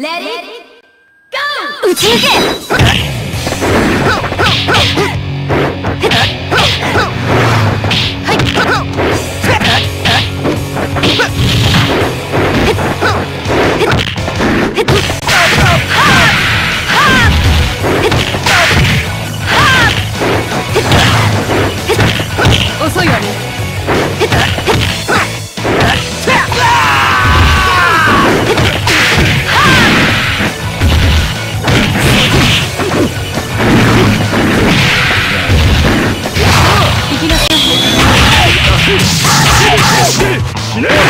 Let it go! ね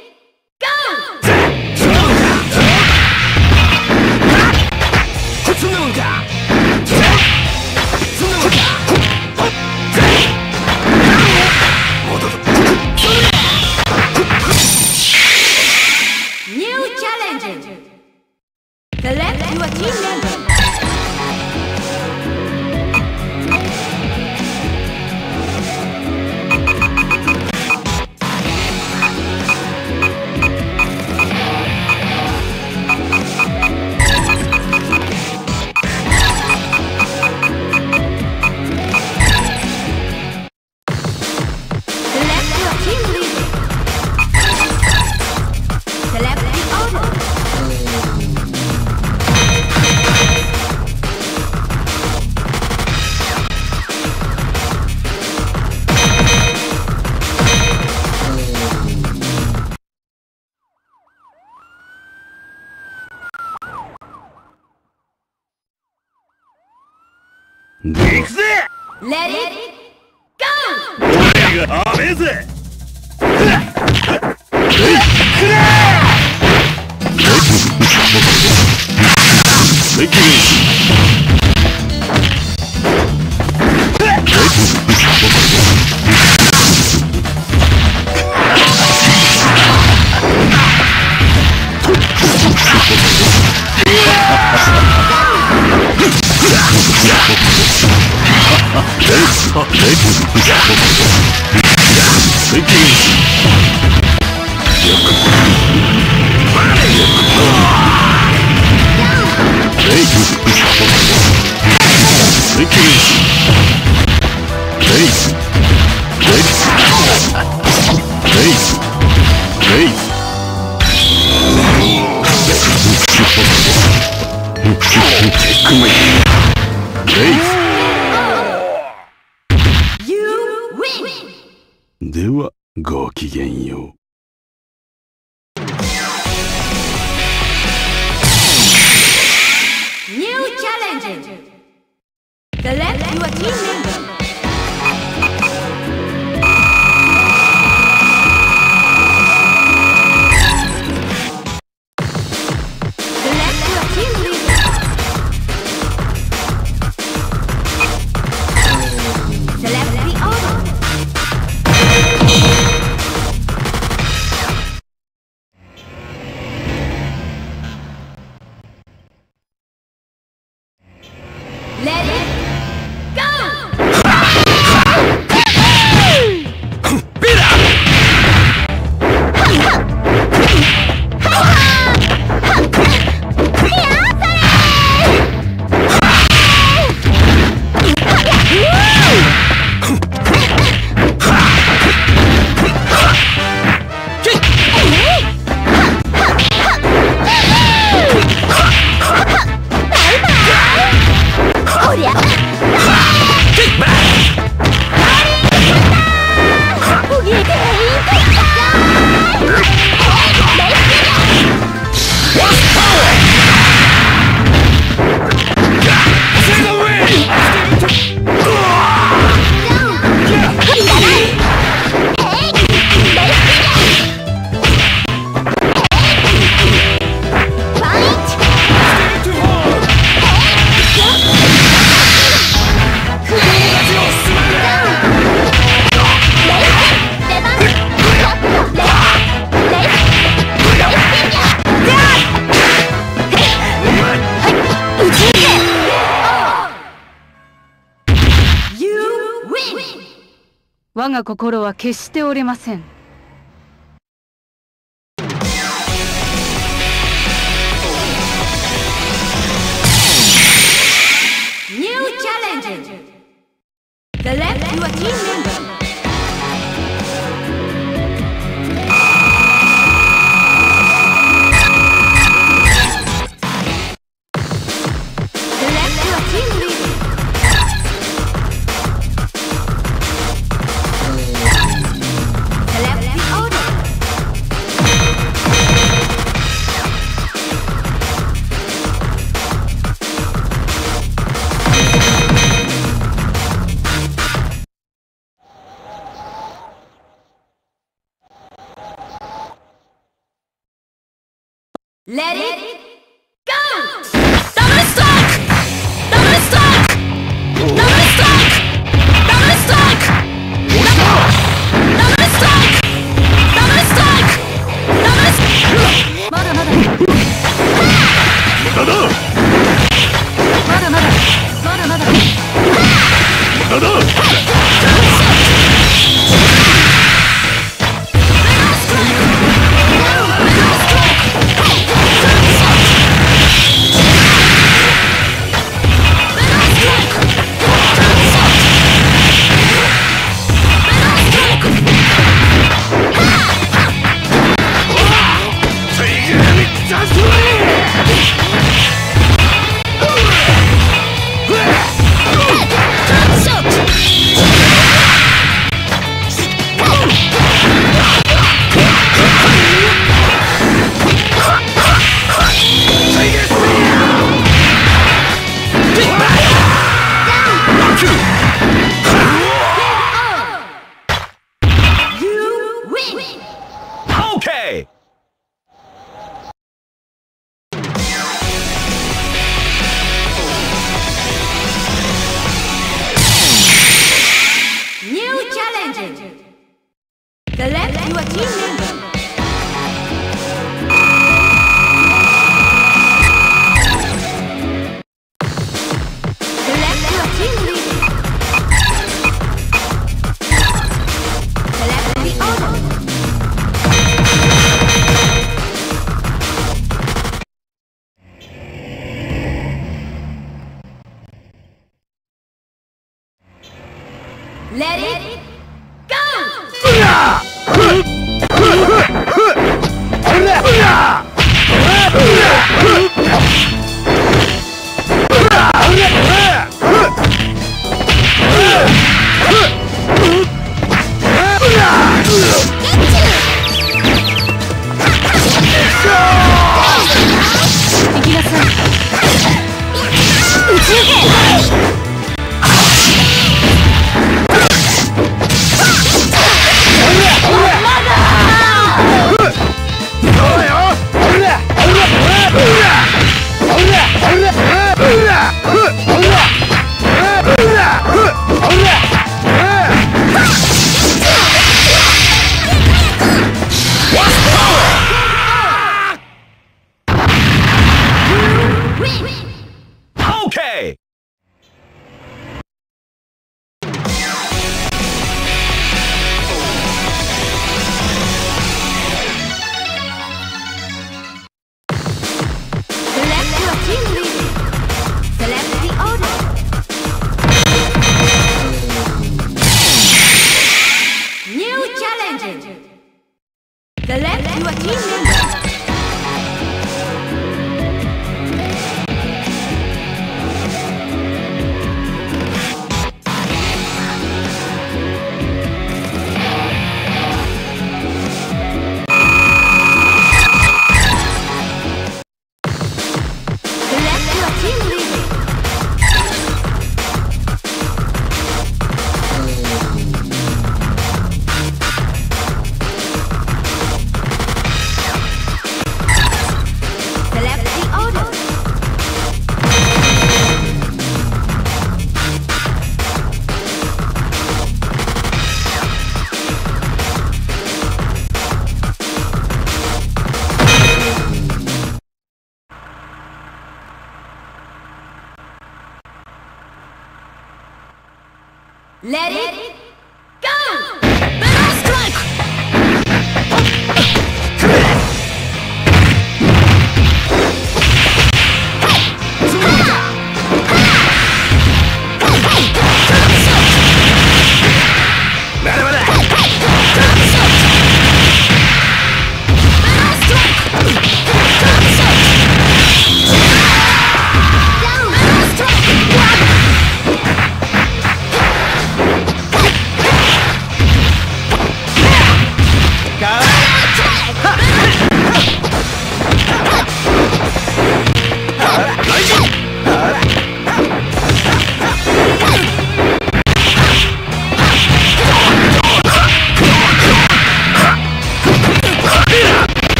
えぜくれ Musiquinha. 心は決して折れません。ニューチャレンジ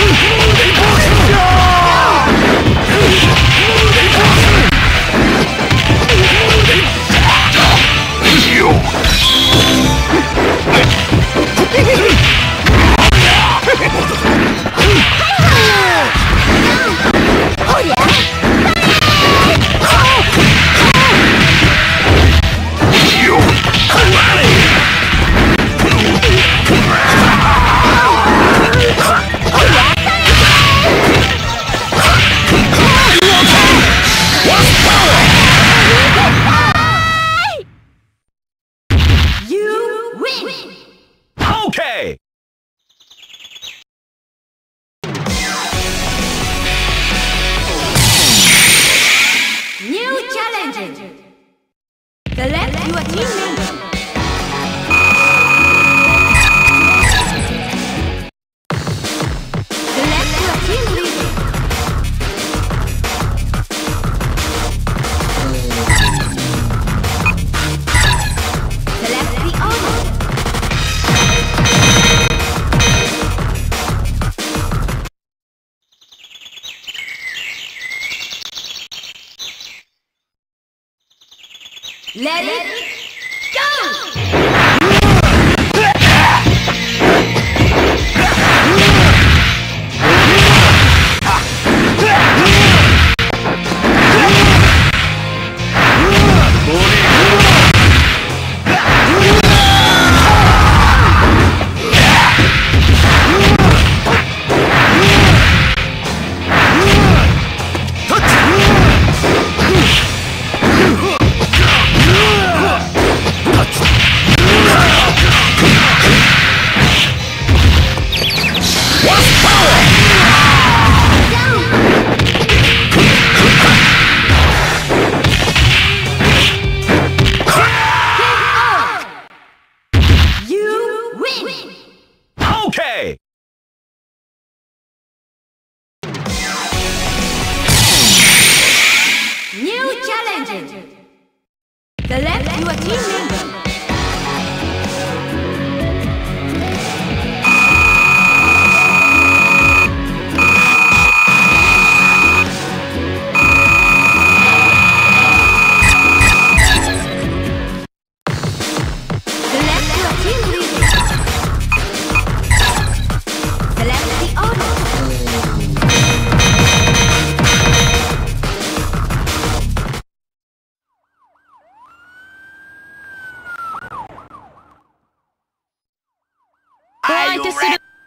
Ugh! Let it go!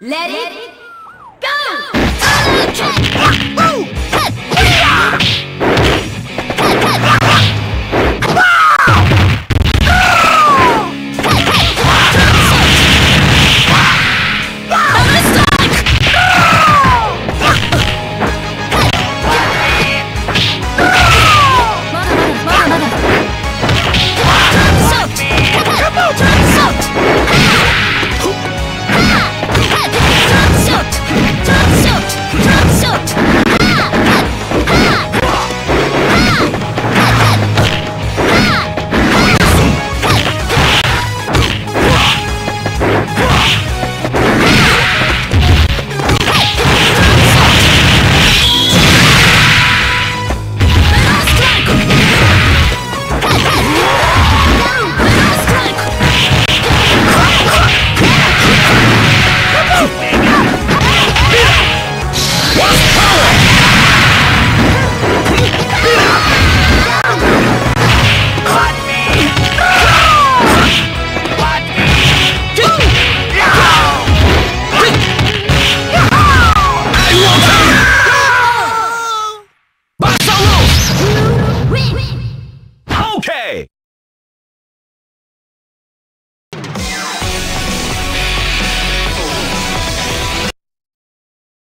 Let, Let it, it